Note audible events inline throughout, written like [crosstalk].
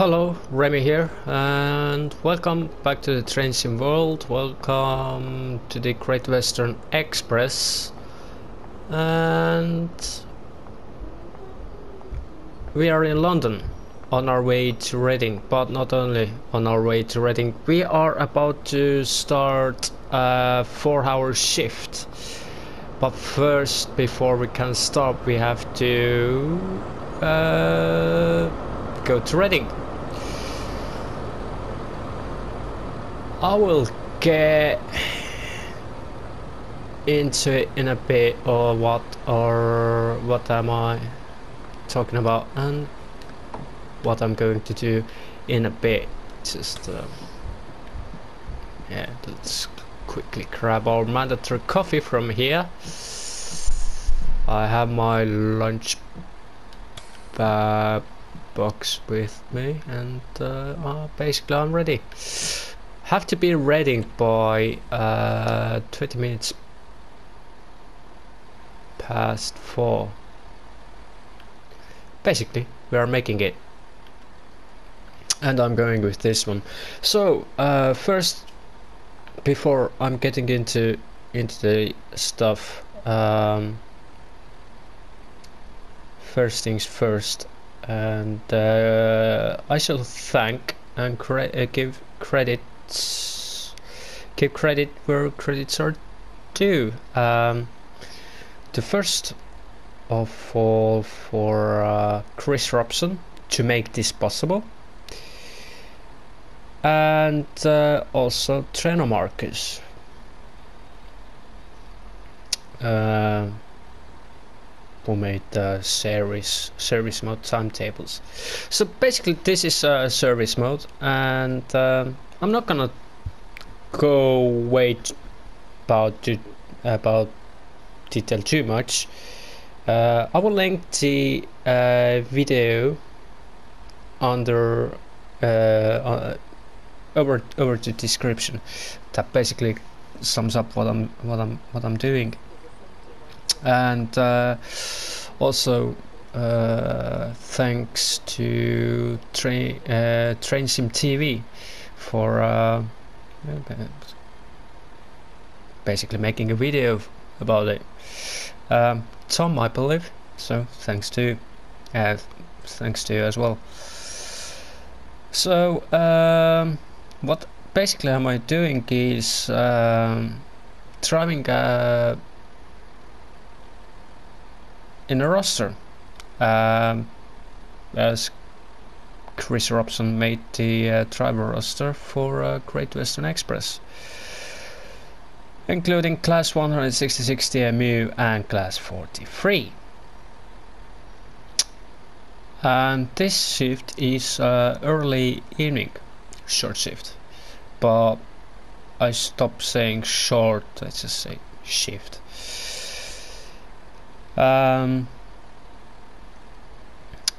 Hello, Remy here, and welcome back to the Train Sim World. Welcome to the Great Western Express. And we are in London on our way to Reading, but not only on our way to Reading, we are about to start a four hour shift. But first, before we can start, we have to uh, go to Reading. I will get into it in a bit or what or what am I talking about and what I'm going to do in a bit. Just uh, yeah let's quickly grab our mandatory coffee from here. I have my lunch box with me and uh, basically I'm ready have to be ready by uh, 20 minutes past 4 basically we are making it. And I'm going with this one. So uh, first before I'm getting into into the stuff um, first things first and uh, I shall thank and cre uh, give credit give credit where credits are due. Um, the first of all for uh, Chris Robson to make this possible, and uh, also Treno Marcus. Uh, who made the service service mode timetables so basically this is a service mode and um, I'm not gonna go wait about about detail too much. Uh, I will link the uh, video under uh, uh, over over the description. That basically sums up what I'm what I'm what I'm doing, and uh, also uh, thanks to Train Train Sim TV for uh, basically making a video about it. Um, Tom, I believe. So thanks to, uh, thanks to you as well. So um, what basically am I doing is um, driving uh, in a roster. Um, as Chris Robson made the uh, driver roster for uh, Great Western Express, including Class 166 DMU and Class 43. And this shift is uh, early evening, short shift, but I stopped saying short, let's just say shift. Um,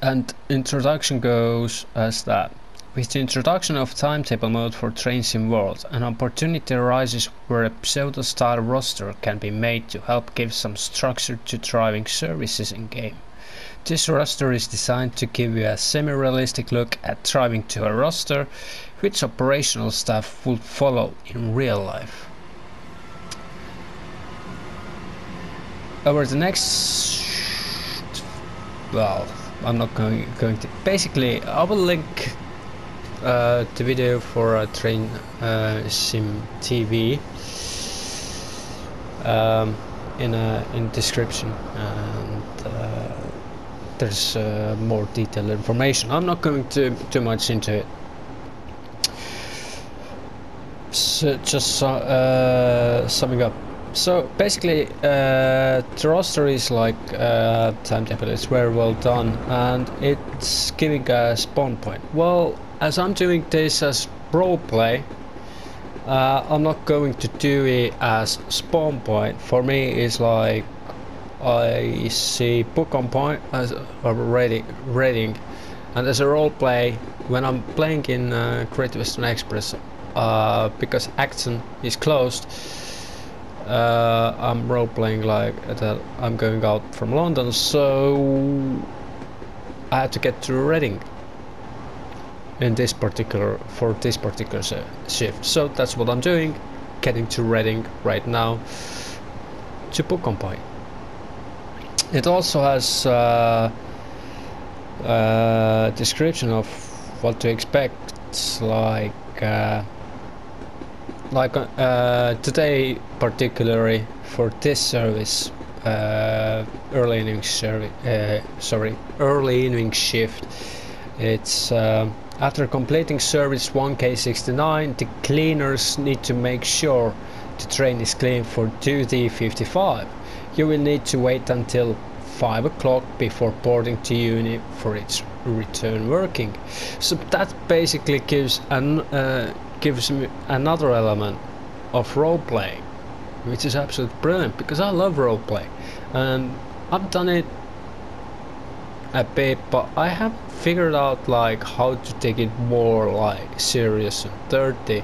and introduction goes as that. With the introduction of timetable mode for Train Sim World, an opportunity arises where a pseudo-style roster can be made to help give some structure to driving services in-game. This roster is designed to give you a semi-realistic look at driving to a roster, which operational staff would follow in real life. Over the next... well, I'm not going going to. Basically, I will link uh, the video for a train uh, sim TV um, in a in description, and uh, there's uh, more detailed information. I'm not going to too much into it. So just uh, summing up so basically uh, the roster is like uh, timetable. It's very well done and it's giving a spawn point. Well as I'm doing this as roleplay uh, I'm not going to do it as spawn point. For me it's like I see book on point as already reading. And as a roleplay when I'm playing in uh, Great Western Express uh, because action is closed uh, I'm role playing like that I'm going out from London so I had to get to Reading in this particular for this particular shift. So that's what I'm doing, getting to Reading right now to Pukampai. It also has uh, a uh, description of what to expect, like uh, like uh, today particularly for this service uh, early evening service uh, sorry early evening shift it's uh, after completing service 1k69 the cleaners need to make sure the train is clean for duty 55 you will need to wait until 5 o'clock before boarding to unit for its return working. So that basically gives an uh, gives me another element of roleplay which is absolutely brilliant because I love roleplay. And I've done it a bit but I haven't figured out like how to take it more like serious and dirty.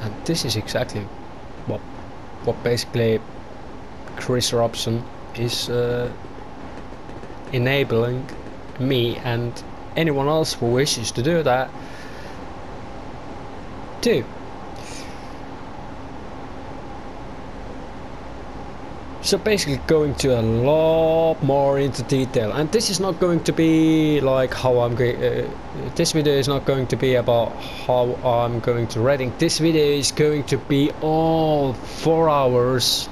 And this is exactly what what basically Chris Robson is uh, enabling me and anyone else who wishes to do that too. So basically going to a lot more into detail and this is not going to be like how I'm going uh, this video is not going to be about how I'm going to Reading this video is going to be all four hours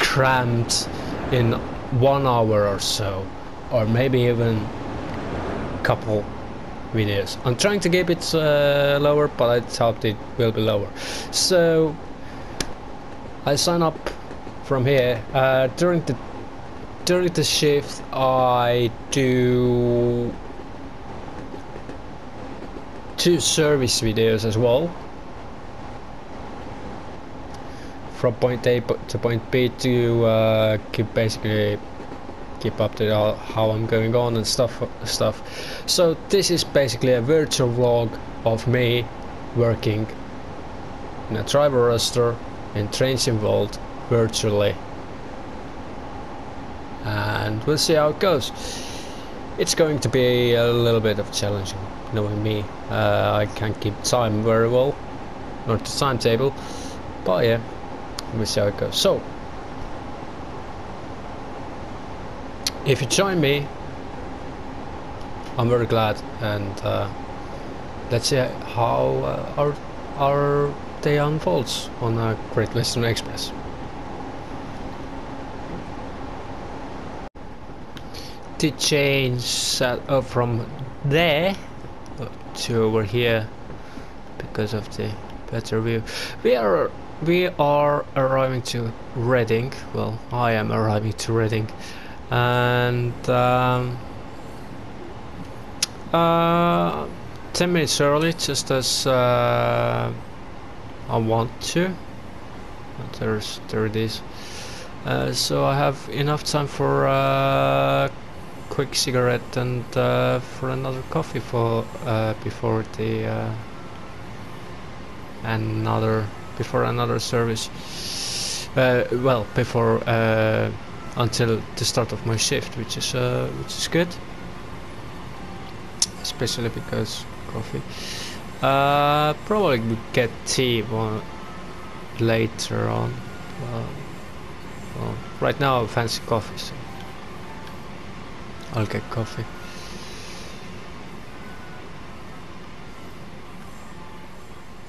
crammed in one hour or so or maybe even a couple videos. I'm trying to keep it uh, lower, but I thought it will be lower. So I sign up from here. Uh, during the during the shift, I do two service videos as well. From point A to point B to uh, keep basically keep up to how I'm going on and stuff stuff. So this is basically a virtual vlog of me working in a driver roster in Train Sim World virtually. And we'll see how it goes. It's going to be a little bit of challenging knowing me. Uh, I can't keep time very well not the timetable but yeah we'll see how it goes. So if you join me I'm very glad and uh, let's see how uh, our, our day unfolds on a Great Western Express. To change uh, from there to over here because of the better view. We are we are arriving to Reading. Well, I am arriving to Reading and um, uh, 10 minutes early just as uh, I want to. There's there it is. Uh, so I have enough time for a uh, quick cigarette and uh, for another coffee for uh, before the another before another service. Well before until the start of my shift, which is uh, which is good, especially because coffee. Uh, probably get tea one later on. Well, right now fancy coffee, so I'll get coffee.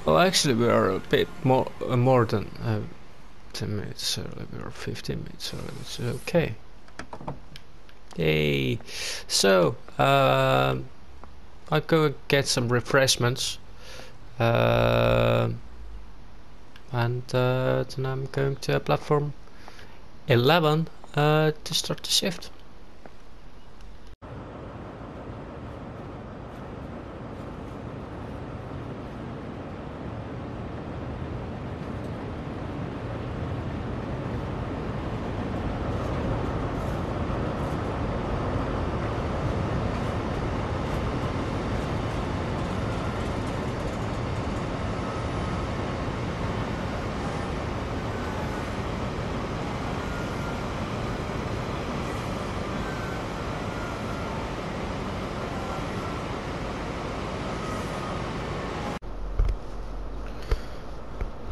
Well, actually, we are a bit more uh, more than uh, 10 minutes early or 15 minutes early it's okay Yay! So, uh, I'll go get some refreshments. Uh, and uh, then I'm going to platform 11 uh, to start the shift.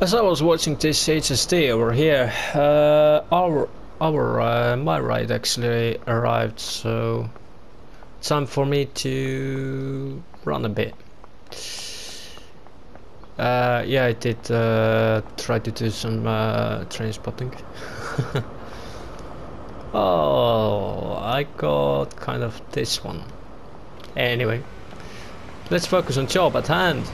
As I was watching this HST over here, uh, our our uh, my ride actually arrived, so time for me to run a bit. Uh, yeah, I did uh, try to do some uh, train spotting. [laughs] oh, I got kind of this one. Anyway, let's focus on job at hand.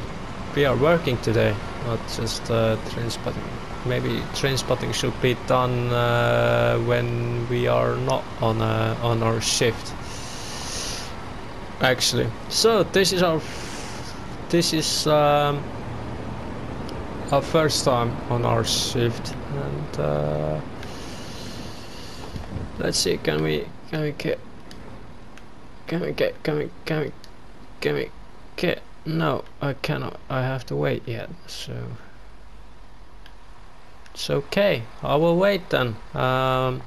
We are working today, not just uh, train spotting. Maybe train spotting should be done uh, when we are not on uh, on our shift. Actually, so this is our this is. Um, our first time on our shift and uh, let's see can we can we get can we get can we can we can we get no I cannot. I have to wait yet so. It's okay. I will wait then um,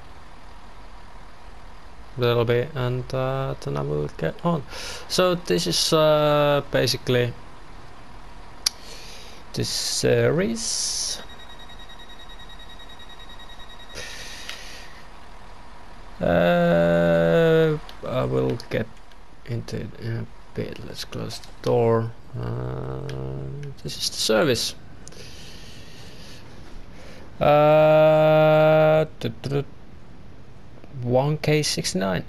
a little bit and uh, then I will get on. So this is uh, basically this series. Uh, I will get into it bit. Let's close the door. Uh, this is the service. Uh, 1K69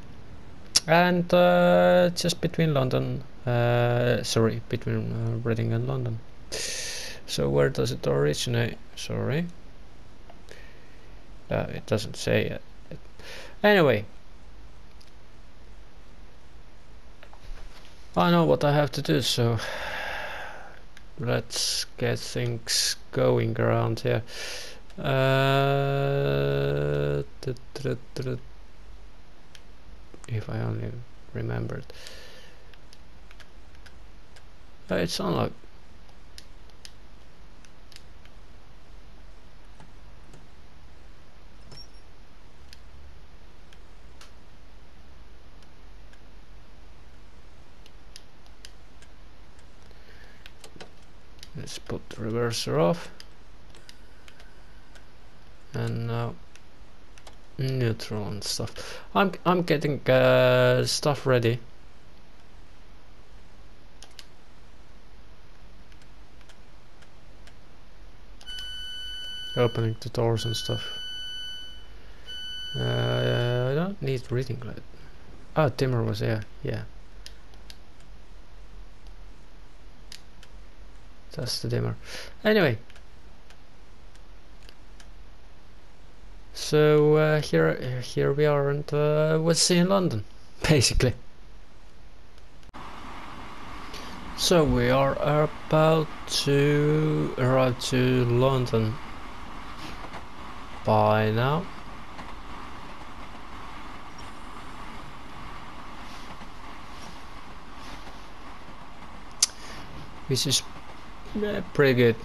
and uh, just between London uh, sorry between uh, Reading and London so where does it originate? Sorry. Uh, it doesn't say it. Anyway. I know what I have to do, so let's get things going around here. Uh, if I only remembered. It's unlocked. let's put the reverser off. And now neutral and stuff. I'm I'm getting uh, stuff ready. Opening the doors and stuff. Uh, I don't need reading light. Oh dimmer was there yeah that's the dimmer. Anyway. So uh, here here we are and uh, we'll see in London [laughs] basically. So we are about to arrive to London by now. Which is yeah, pretty good.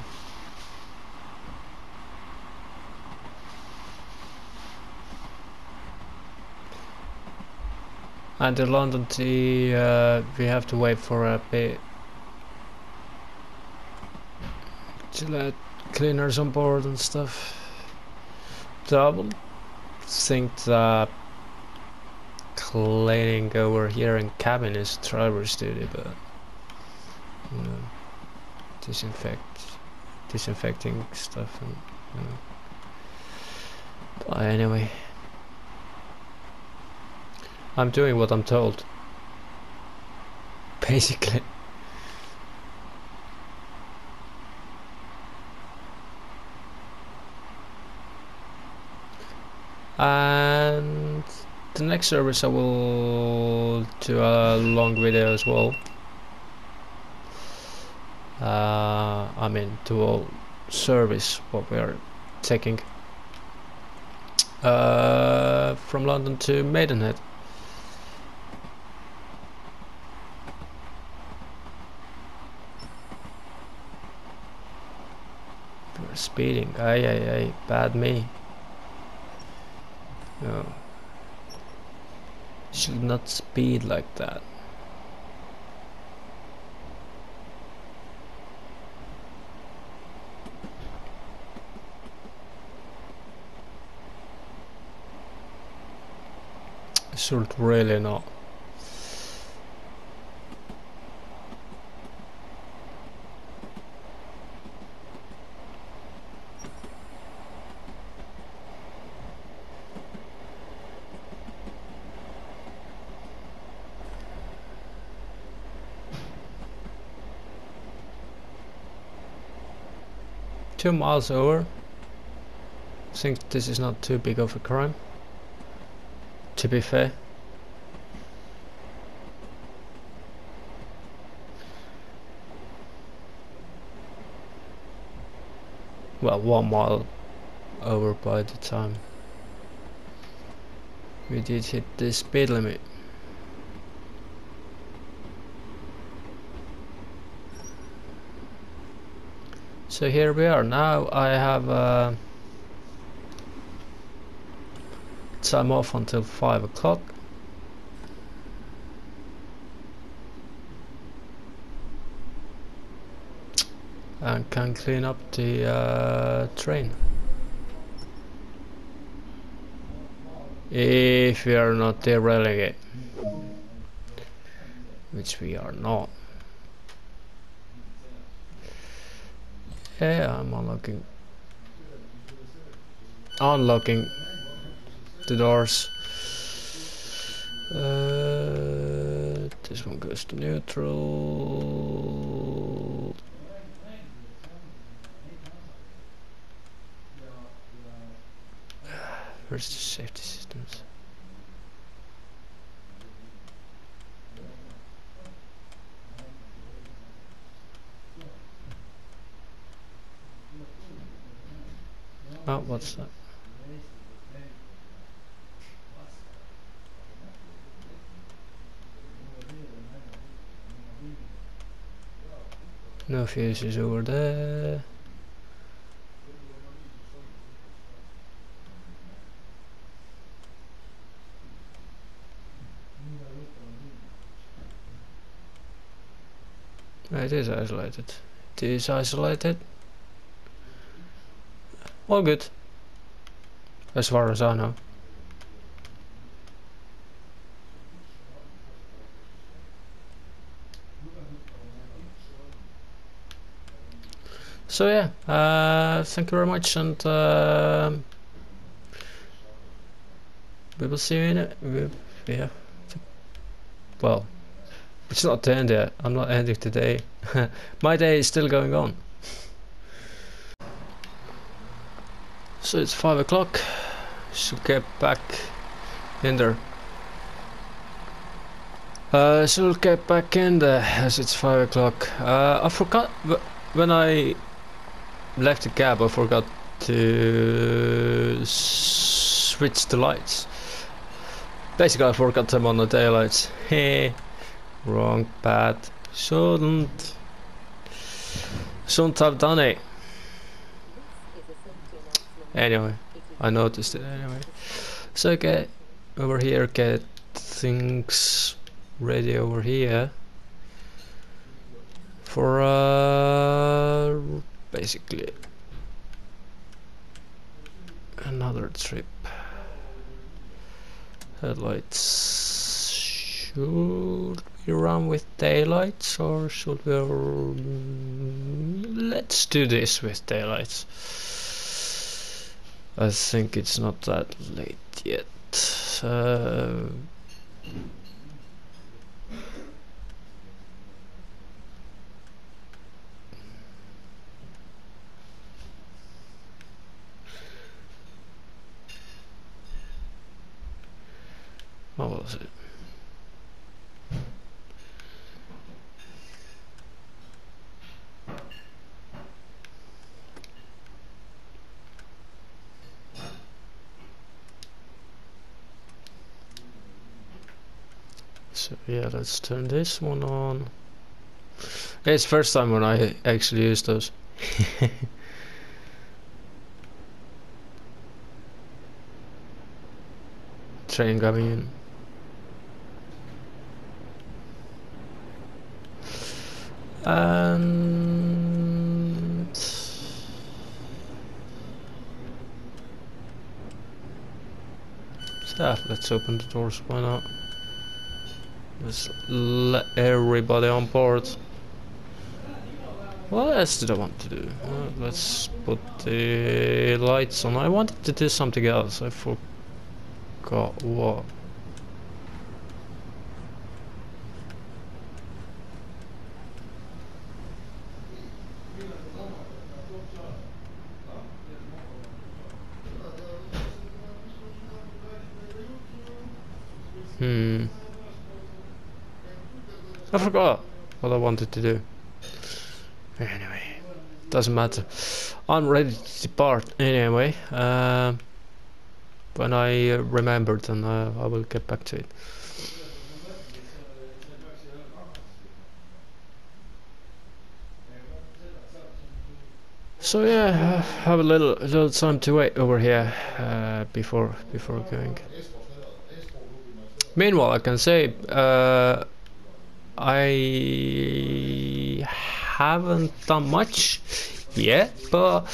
And the London tea, uh, we have to wait for a bit to let cleaners on board and stuff. Double think that cleaning over here in cabin is driver's duty, but you know disinfect disinfecting stuff and you know. but anyway. I'm doing what I'm told. Basically. And the next service I will do a long video as well uh, I mean dual service what we are taking. Uh, from London to Maidenhead. We're speeding. Aye aye aye bad me. No. Should not speed like that should really not. Two miles over. I think this is not too big of a crime. To be fair. Well, one mile over by the time we did hit the speed limit. So here we are. Now I have uh, time off until 5 o'clock. And can clean up the uh, train. If we are not derailing it. Which we are not. Yeah, I'm unlocking. Unlocking the doors. Uh, this one goes to neutral. Where's the safety systems? Oh, what's that? No fuses over there. It is isolated. It is isolated. All good. As far as I know. So yeah, uh, thank you very much and uh, we will see you in it. We, yeah. Well, it's not the end yet. I'm not ending today. [laughs] My day is still going on. So it's 5 o'clock. Should get back in there. Uh, should get back in there as it's 5 o'clock. Uh, I forgot when I left the cab I forgot to switch the lights. Basically I forgot them on the daylights. [laughs] Hey, wrong, bad. Shouldn't. Shouldn't have done it. Anyway, I noticed it anyway. So get over here, get things ready over here for uh, basically another trip. Headlights should we run with daylights or should we? Let's do this with daylights. I think it's not that late yet. Uh, what was it? So yeah, let's turn this one on. It's first time when I actually use those. [laughs] Train coming in. And staff. Let's open the doors, why not? Let's let everybody on board. What else did I want to do? Uh, let's put the lights on. I wanted to do something else. I forgot what. Hmm. I forgot what I wanted to do. Anyway, doesn't matter. I'm ready to depart anyway. Uh, when I uh, remember, then uh, I will get back to it. So yeah, I have a little little time to wait over here uh, before before going. Meanwhile, I can say uh, I haven't done much yet, but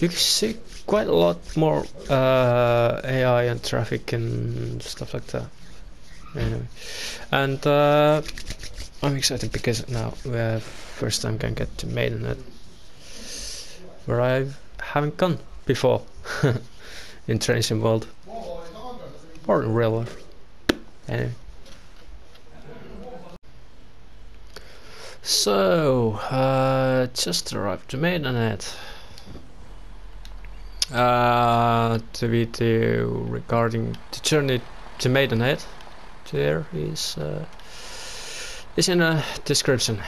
you can see quite a lot more uh, AI and traffic and stuff like that. Anyway, and uh, I'm excited because now we have first time can get to Maidenhead, where I haven't gone before [laughs] in Train Sim World or in real life. Anyway. So, uh, just arrived to Maidenhead. Uh, the video regarding the journey to Maidenhead there is uh, is in a description.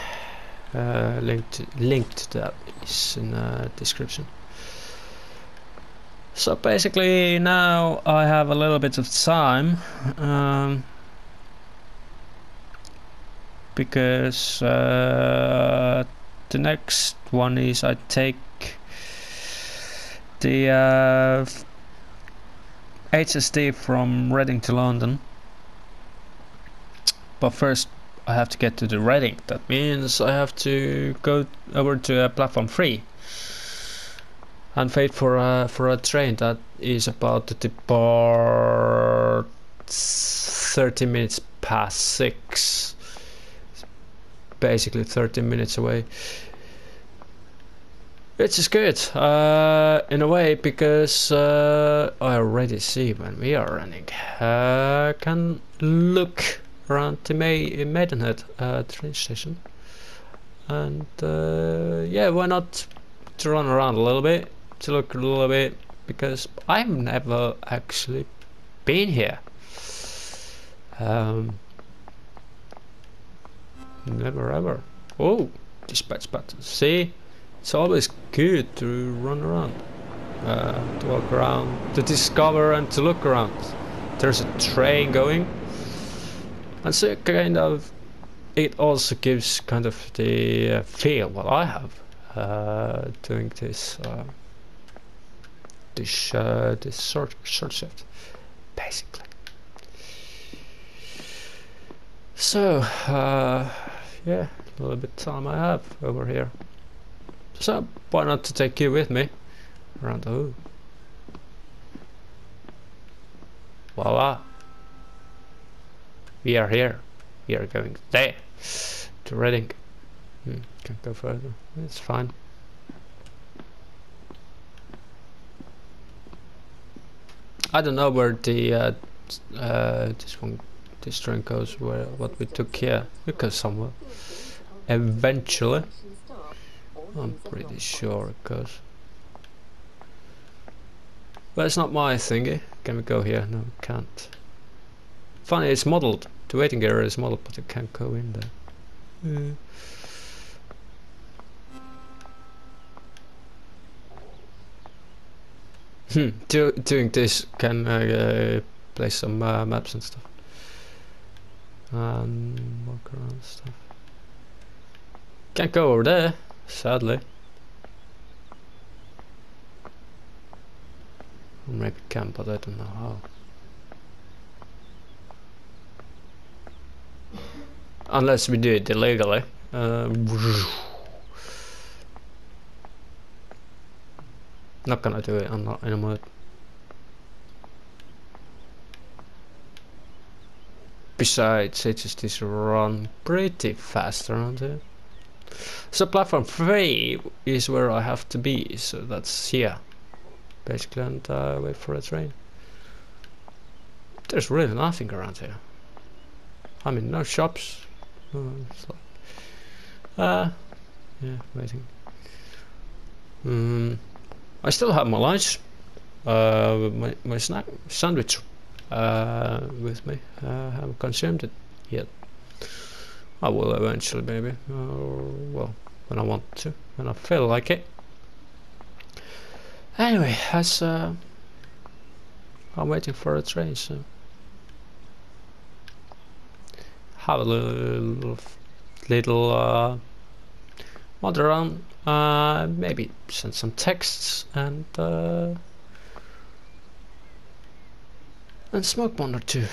Uh, linked linked to that is in a description. So basically now I have a little bit of time. Um, because uh, the next one is I take the uh, HST from Reading to London. But first I have to get to the Reading. That means I have to go over to a platform 3 and wait for a, for a train that is about to depart 30 minutes past 6 basically 30 minutes away. Which is good, uh, in a way, because uh, I already see when we are running. Uh, can look around the May Maidenhead uh, train station. And uh, yeah, why not to run around a little bit, to look a little bit, because I've never actually been here. Um, Never ever. Oh, dispatch button. See, it's always good to run around, uh, to walk around, to discover and to look around. There's a train going, and so kind of, it also gives kind of the uh, feel what I have uh, doing this uh, this uh, this short short shift, basically. So, uh, yeah, a little bit time I have over here. So why not to take you with me around the hood? Voila! We are here. We are going there to Reading. Hmm, can't go further. It's fine. I don't know where the uh, uh, this one this train goes where what we took here because somewhere eventually I'm pretty sure it goes. But it's not my thingy. Can we go here? No we can't. Funny it's modeled. The waiting area is modeled but you can't go in there. Yeah. Hmm, do, doing this can uh, play some uh, maps and stuff and walk around stuff. Can't go over there, sadly. Maybe can, but I don't know how. Unless we do it illegally. Uh, not gonna do it, I'm not in a mood. Besides, HSTs run pretty fast around here. So platform 3 is where I have to be, so that's here. Basically, and uh, wait for a train. There's really nothing around here. I mean, no shops. Uh, uh yeah, waiting. Mm, I still have my lunch, uh, my, my snack, sandwich uh, with me. I haven't consumed it yet. I will eventually, maybe. Uh, well, when I want to, when I feel like it. Anyway, as uh, I'm waiting for a train, so have a little, little uh, wander around, uh, maybe send some texts and uh, and smoke one or two.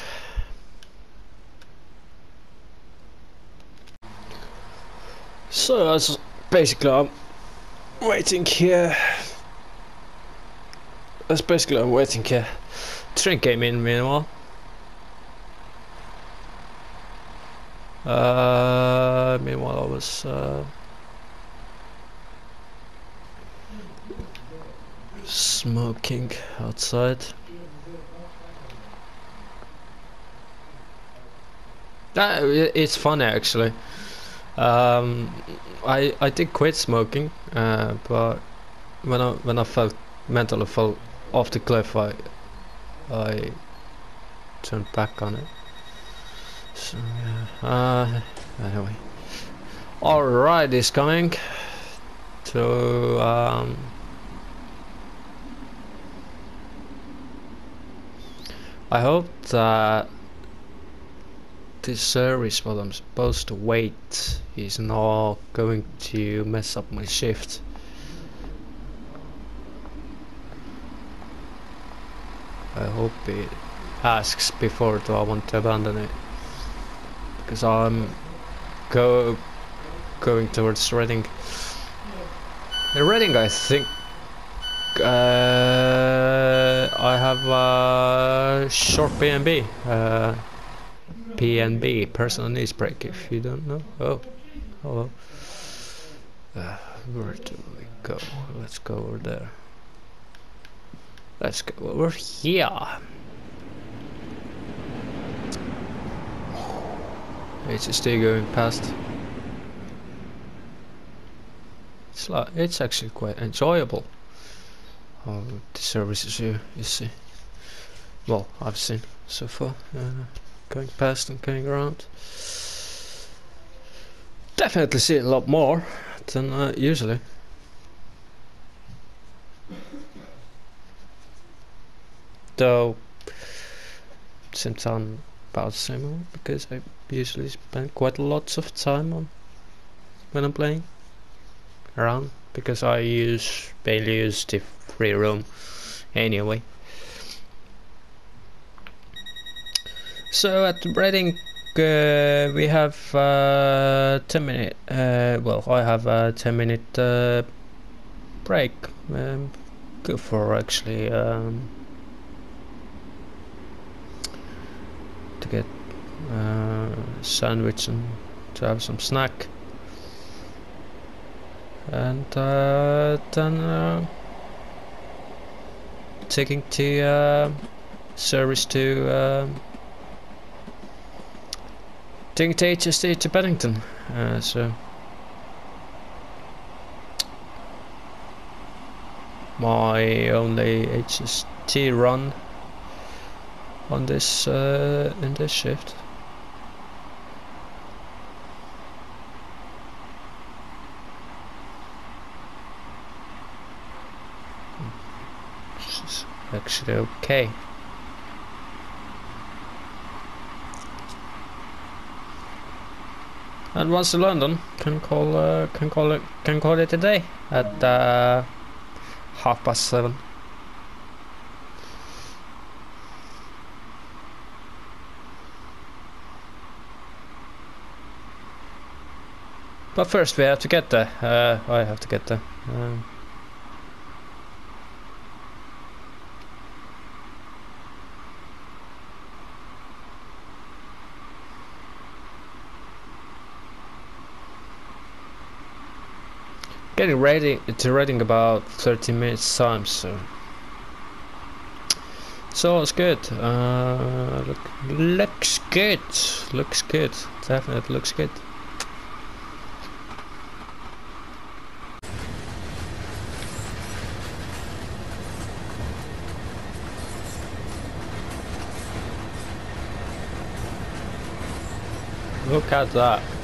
So that's basically I'm waiting here. That's basically I'm waiting here. Train came in meanwhile. Uh, meanwhile I was uh, smoking outside. Uh, it's funny actually. Um, I I did quit smoking, uh, but when I when I felt mentally fell off the cliff, I I turned back on it. So yeah. Uh, anyway, all right, is coming to um. I hope that this service what I'm supposed to wait is not going to mess up my shift. I hope it asks before do I want to abandon it because I'm go going towards Reading. In Reading I think uh, I have a short PNB. Uh, PNB, personal needs break, if you don't know. Oh, hello. Uh, where do we go? Let's go over there. Let's go over here. It's still going past. It's like it's actually quite enjoyable. Oh, the services here, you see. Well, I've seen so far. Uh, going past and going around. Definitely see a lot more than uh, usually. Though, same time about the same because I usually spend quite a lot of time on when I'm playing around because I use mainly use the free roam anyway. So at Reading uh, we have uh, 10 minute, uh, well I have a 10 minute uh, break. Um, good for actually um, to get uh, sandwich and to have some snack. And uh, then taking to service to taking to HST to Paddington. Uh, so my only HST run on this uh, in this shift. actually okay. And once to London, can call uh, can call it can call it a day at uh, half past seven. But first we have to get there. Uh, I have to get there. Um, getting ready to reading about 30 minutes time, so so it's good. Uh, look, looks good. Looks good. Definitely looks good. Look at that.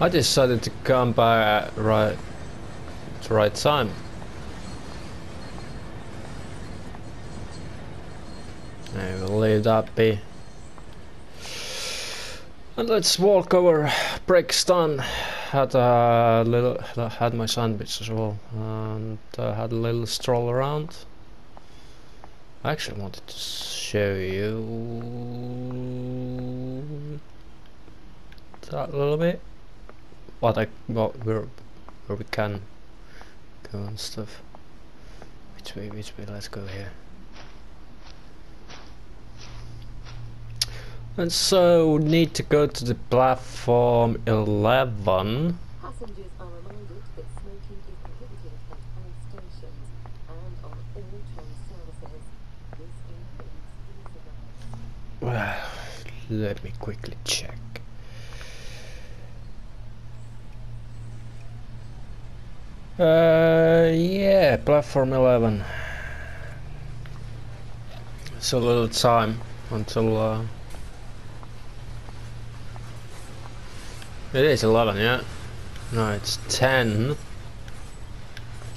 I decided to come by at right the right time. I will leave that be. And let's walk over Brixton. Had a little, had my sandwich as well, and uh, had a little stroll around. I actually wanted to show you that a little bit what I what where where we can go and stuff. Which way? Which way? Let's go here. And so we need to go to the platform 11. Passengers are reminded that smoking is prohibited at all stations and on all train services. This includes. Well, [sighs] let me quickly check. Uh, yeah, platform 11. It's a little time until uh, it is 11, yeah. No, it's 10.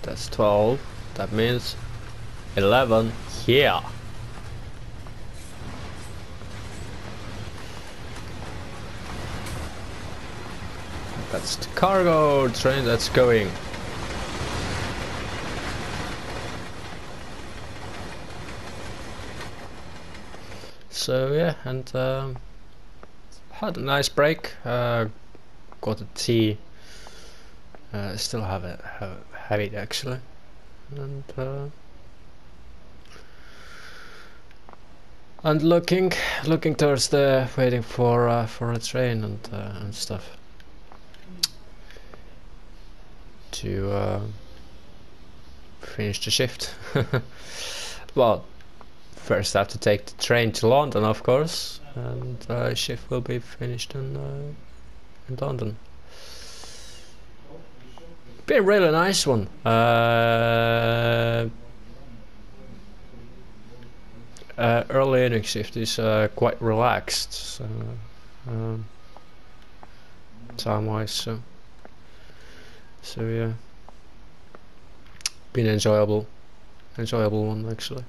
That's 12. That means 11 here. That's the cargo train that's going. So yeah and um, had a nice break uh, got a tea uh, still have it have, have it actually. And uh, and looking looking towards the waiting for uh, for a train and uh, and stuff. To uh, finish the shift. [laughs] Well first have to take the train to London, of course, and uh, shift will be finished in, uh, in London. Be a really nice one. Uh, uh, early evening shift is uh, quite relaxed, so, um, time-wise. So, so yeah, been enjoyable, enjoyable one actually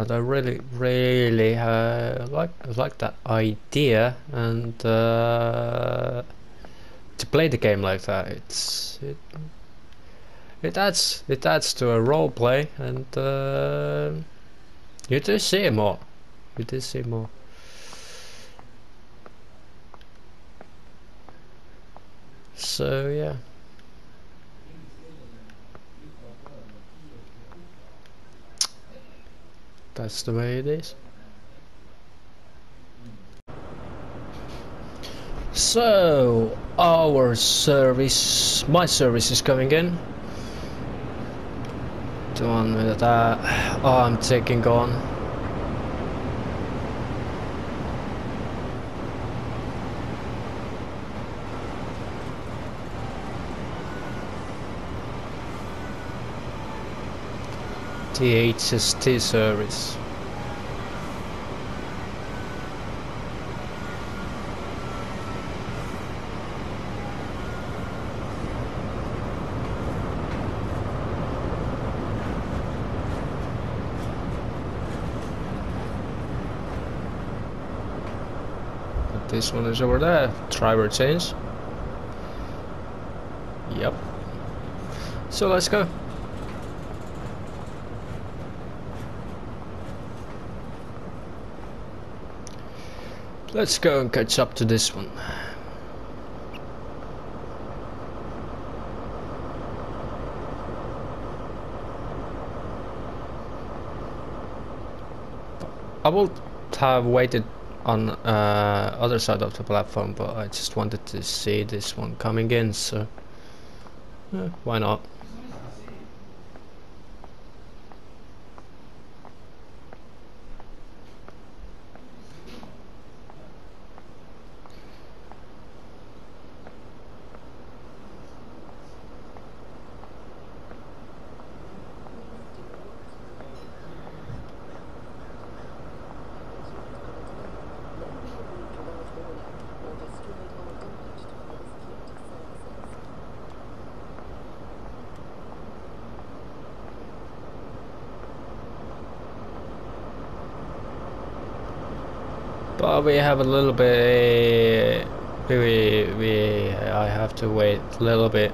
and I really really uh, like like that idea and uh, to play the game like that it's it it adds it adds to a role play and uh, you do see more. You do see more. So yeah that's the way it is. So, our service, my service is coming in. The one that, oh, I'm taking on. The HST service. this one is over there. Driver change. Yep. So let's go. Let's go and catch up to this one. I would have waited on uh, other side of the platform, but I just wanted to see this one coming in, so why not? But we have a little bit. We we I have to wait a little bit.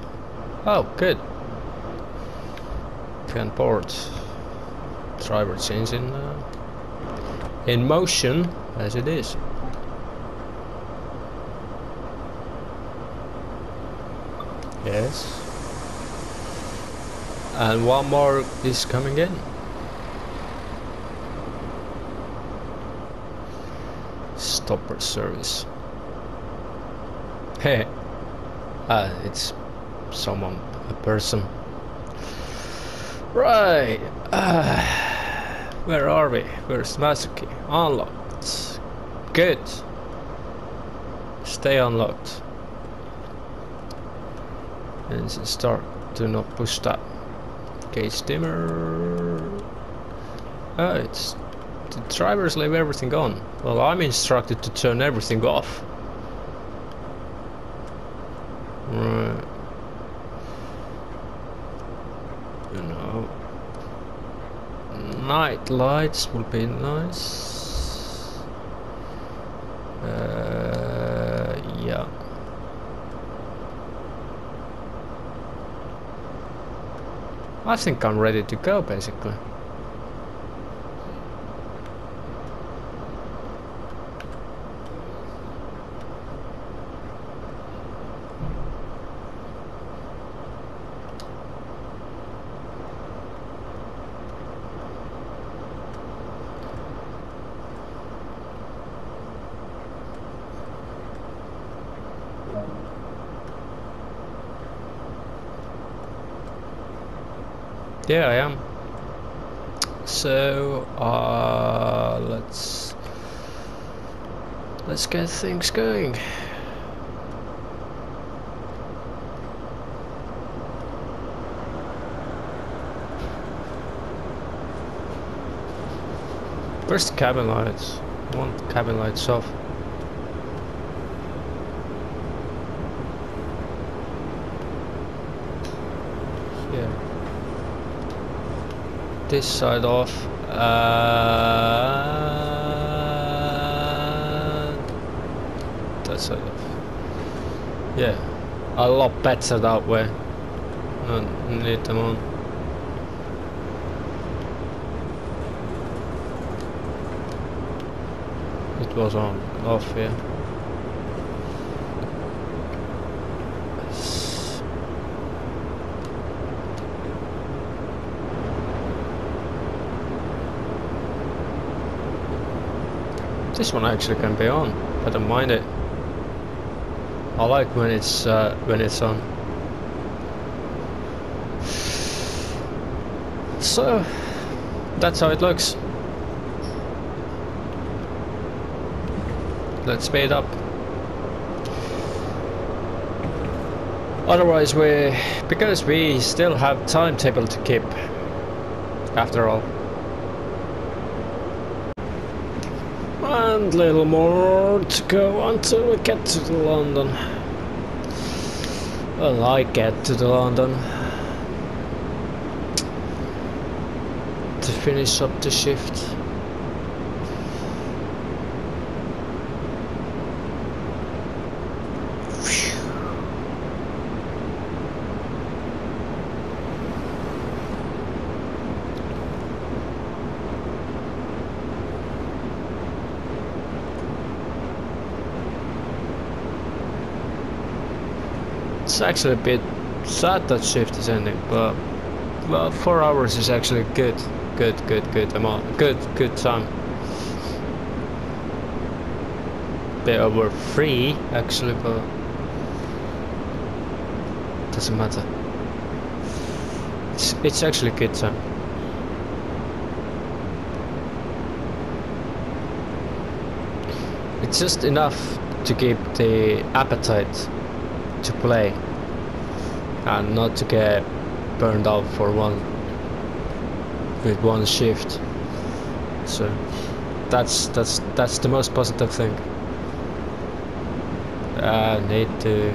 Oh, good. Can board. Driver change in uh, in motion as it is. Yes. And one more is coming in. Stopper service. Hey. Ah, it's someone, a person. Right. Ah, where are we? Where's Masuki? Unlocked. Good. Stay unlocked. And start. Do not push that. Gauge dimmer. Oh, it's the drivers leave everything on. Well, I'm instructed to turn everything off. Right. You know. Night lights would be nice. Uh, yeah. I think I'm ready to go basically. Yeah, I am. So, uh, let's let's get things going. Where's the cabin lights? Want cabin lights off. Yeah. This side off. That side off. Yeah. A lot better that way. I need them on. It was on, off here. This one actually can be on. I don't mind it. I like when it's uh, when it's on. So that's how it looks. Let's speed up. Otherwise we because we still have timetable to keep after all. And little more to go until we get to the London. Well, I get to the London. To finish up the shift. It's actually a bit sad that shift is ending, but well, four hours is actually good, good, good, good amount, good, good time. bit over three actually, but doesn't matter. It's it's actually good time. It's just enough to keep the appetite to play and not to get burned out for one with one shift. So that's that's that's the most positive thing. I need to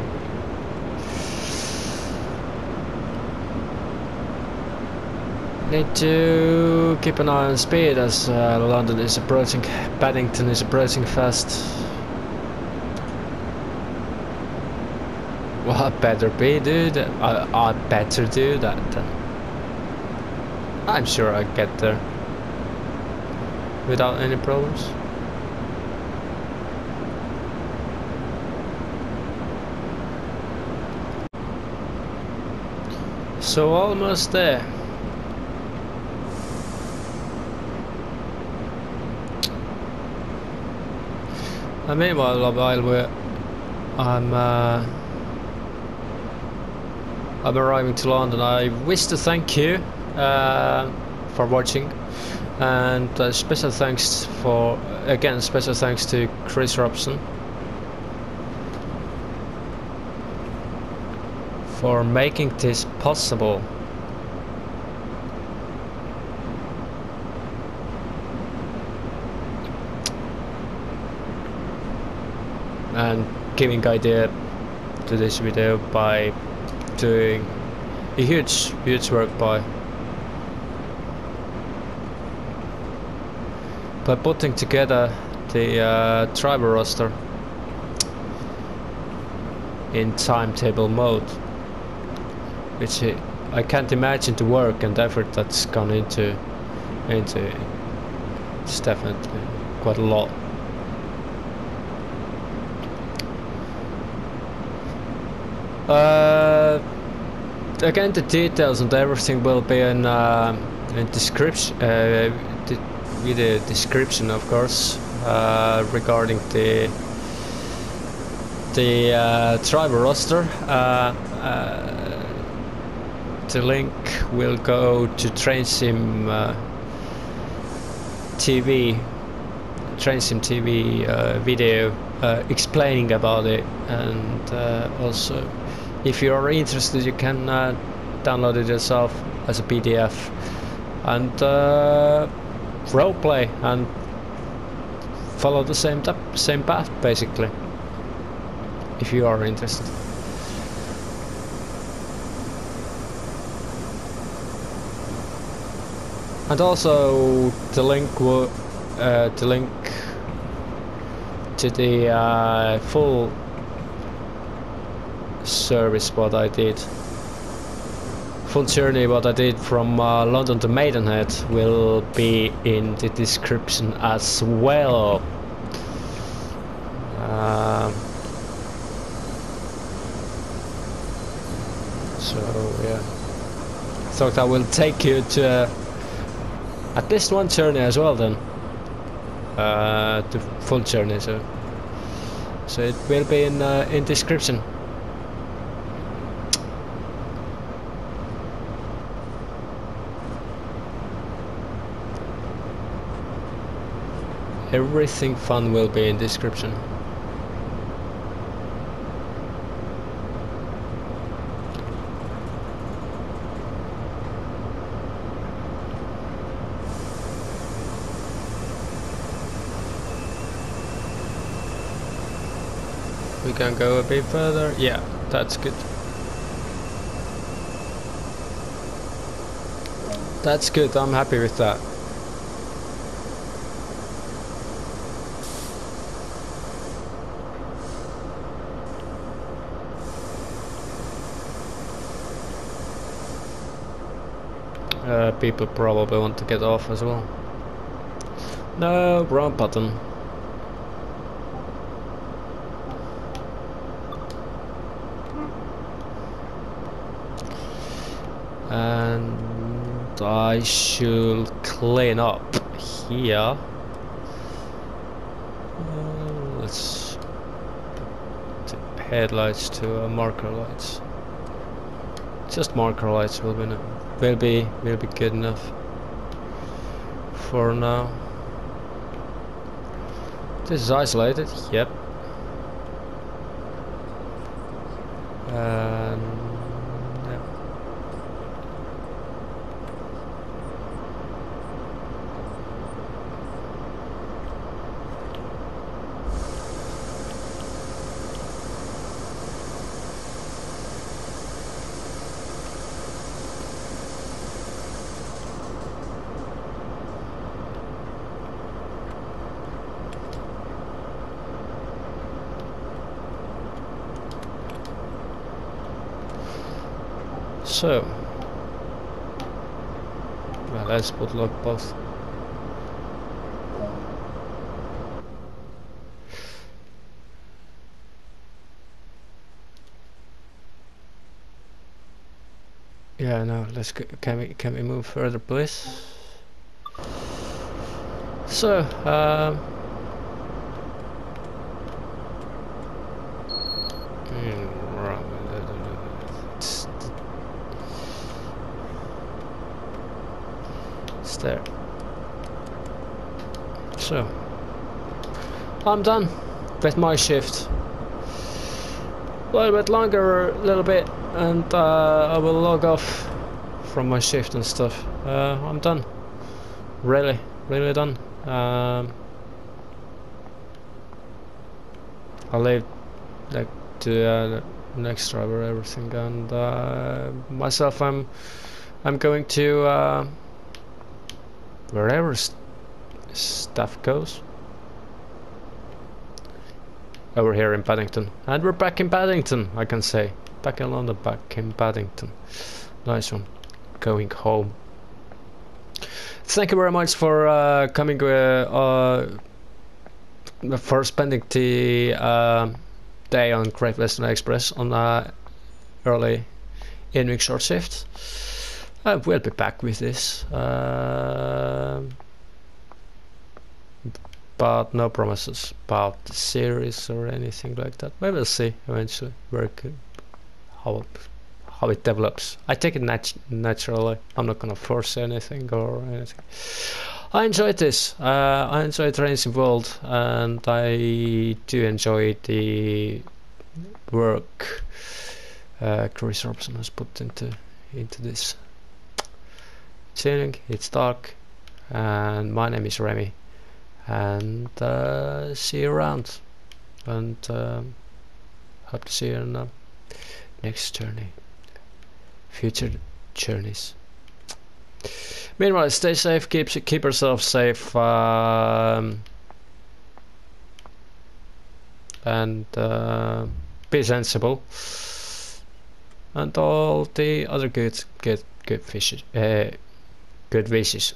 need to keep an eye on speed as uh, London is approaching, Paddington is approaching fast. Well, I better be, dude. I, I better do that. I'm sure I get there without any problems. So almost there. And meanwhile, while we're, I'm, uh, I'm arriving to London, I wish to thank you uh, for watching, and uh, special thanks for again special thanks to Chris Robson for making this possible. and giving idea to this video by doing. A huge huge work by. By putting together the uh, driver roster in timetable mode which I can't imagine the work and effort that's gone into into it. it's definitely quite a lot. Uh, again, the details and everything will be in, uh, in description, uh, the video description, of course, uh, regarding the the uh, driver roster. Uh, uh, the link will go to TrainSim uh, TV, TrainSim TV video explaining about it, and also if you are interested you can uh, download it yourself as a PDF and uh, roleplay and follow the same same path basically if you are interested. And also the link uh, the link to the uh, full service what I did. Full journey what I did from uh, London to Maidenhead will be in the description as well. Um, so yeah, thought I will take you to uh, at least one journey as well then. Uh, the full journey so so it will be in uh, in description. Everything fun will be in description. We can go a bit further. Yeah, that's good. That's good, I'm happy with that. Uh, people probably want to get off as well. No, wrong button. And I should clean up here. Uh, let's headlights to uh, marker lights. Just marker lights will be will be will be good enough for now. This is isolated. Yep. So, well, let's put log both. Yeah, no, let's can we can we move further, please? So, um, hmm, wrong. It's, it's there. So, I'm done with my shift. A little bit longer, a little bit, and uh, I will log off from my shift and stuff. Uh, I'm done. Really, really done. Um, I'll leave like to uh, the next driver everything, and uh, myself, I'm I'm going to uh, wherever stuff goes over here in Paddington. And we're back in Paddington, I can say. Back in London, back in Paddington. Nice one. Going home. Thank you very much for uh, coming, uh, uh, for spending the uh, day on Great Western Express on uh, early evening short shift. I will be back with this. But no promises about the series or anything like that. Maybe We will see eventually where it could, how how it develops. I take it nat naturally. I'm not gonna force anything or anything. I enjoyed this. Uh, I enjoyed Racing World, and I do enjoy the work uh, Chris Robson has put into into this. Tuning. It's dark, and my name is Remy and uh, see you around. And um, hope to see you in the next journey future journeys. Meanwhile stay safe keep keep yourself safe um, and uh, be sensible. And all the other good good good wishes uh, good wishes